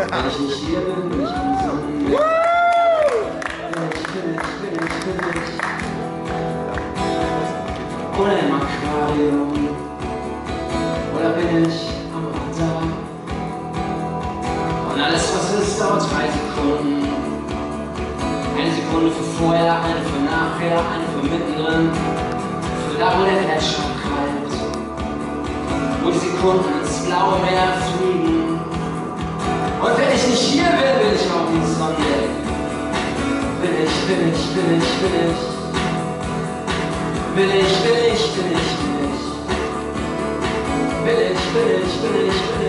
Wenn ich nicht hier bin, bin ich Sonnenmeer. Bin ich, bin ich, bin ich, bin ich. Oder im Aquarium. Oder bin ich am Radar. Und alles, was ist, dauert drei Sekunden. Eine Sekunde für vorher, eine für nachher, eine für mittendrin. Für da, wo der Gletscher qualmt. Wo die Sekunden ins blaue Meer fliegen. Und wenn ich nicht hier bin, bin ich auf die Sonne. Bin ich, bin ich, bin ich, bin